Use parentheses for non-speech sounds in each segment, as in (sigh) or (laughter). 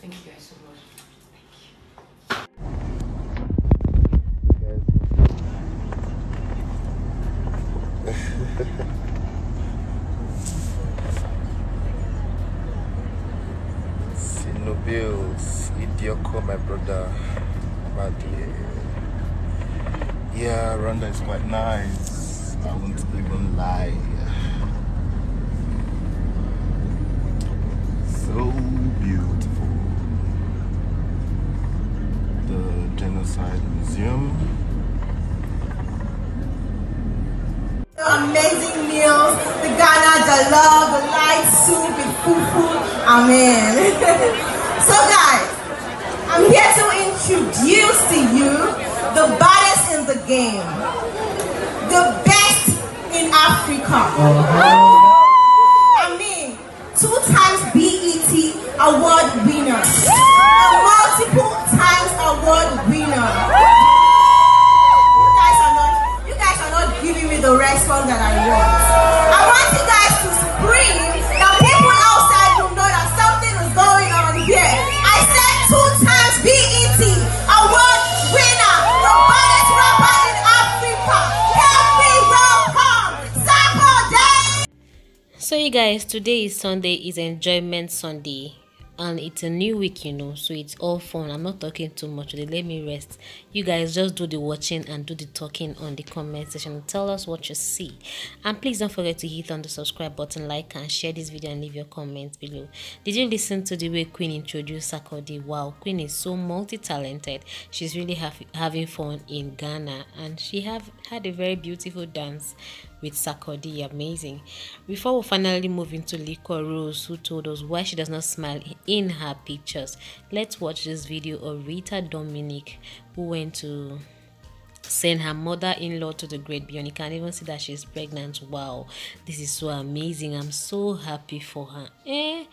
Thank you guys so much. Sinobills, Idioko, my brother. Yeah, Rwanda is quite nice. I won't even lie. So amazing meals, the Ghana jollof, the light soup with fufu. Amen. (laughs) so guys, I'm here to introduce to you the baddest in the game, the best in Africa. Uh-huh. I mean, two times BET award winner, the response that I want. I want you guys to scream that people outside will know that something is going on here. I said two times BET award winner, the baddest rapper in Africa. Help me welcome Sako Day. So you guys, today is Sunday, is enjoyment Sunday. And it's a new week, you know, so it's all fun. I'm not talking too much today. Let me rest. You guys just do the watching and do the talking on the comment section. Tell us what you see. And please don't forget to hit on the subscribe button, like and share this video and leave your comments below. Did you listen to the way Queen introduced Sakodi? Wow, Queen is so multi-talented. She's really have, having fun in Ghana and she have had a very beautiful dance with Sakodi. Amazing. Before we finally move into Liquorose, who told us why she does not smile in her pictures, let's watch this video of Rita Dominic, who went to send her mother-in-law to the great beyond. You can even see that she's pregnant. Wow, this is so amazing. I'm so happy for her. Eh?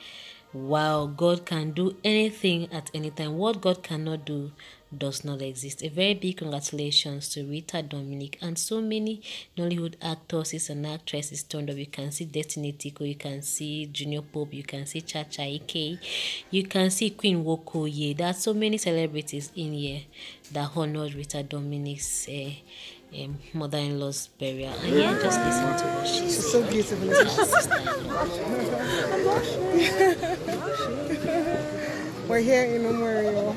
Wow, God can do anything at any time. What God cannot do does not exist. A very big congratulations to Rita Dominic and so many Nollywood actors and actresses turned up. You can see Destiny Etiko, you can see Junior Pope, you can see Chacha Eke, you can see Queen Nwokoye. There are so many celebrities in here that honored Rita Dominic's uh, um, mother-in-law's burial. And yeah, just listen to what she She's said. so beautiful. (laughs) We're here in Umweri.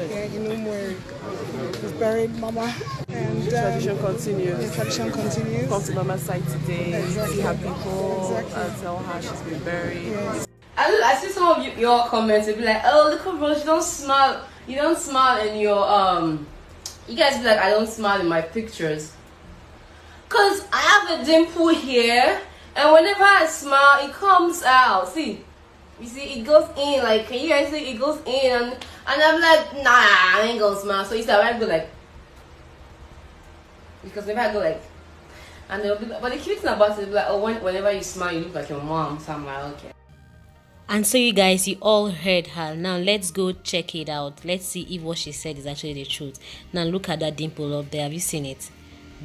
We're here in Umweri. We've buried Mama. And um, tradition continues. the tradition continues. Come to Mama's side today, Exactly. see her people, Exactly. and tell her she's been buried. Yes. I, I see some of you, your comments. They be like, "Oh, look at Rose. You don't smile. You don't smile in your um." You guys be like, "I don't smile in my pictures." Cause I have a dimple here, and whenever I smile, it comes out. See, you see, it goes in. Like, can you guys see? It goes in, and, and I'm like, "Nah, I ain't gonna smile." So instead, I go like, because if I go like. And they'll be like, but the cute thing about it, like, oh, when, whenever you smile, you look like your mom. So I'm like, okay. And so you guys, you all heard her. Now let's go check it out. Let's see if what she said is actually the truth. Now look at that dimple up there. Have you seen it?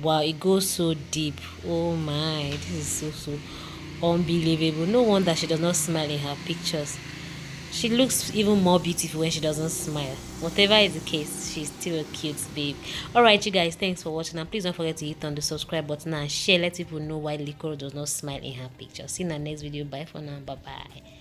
Wow, it goes so deep. Oh my, this is so so unbelievable. No wonder she does not smile in her pictures. She looks even more beautiful when she doesn't smile. Whatever is the case, she's still a cute babe. Alright, you guys, thanks for watching. And please don't forget to hit on the subscribe button and share. Let people know why Likoro does not smile in her pictures. See you in the next video. Bye for now. Bye bye.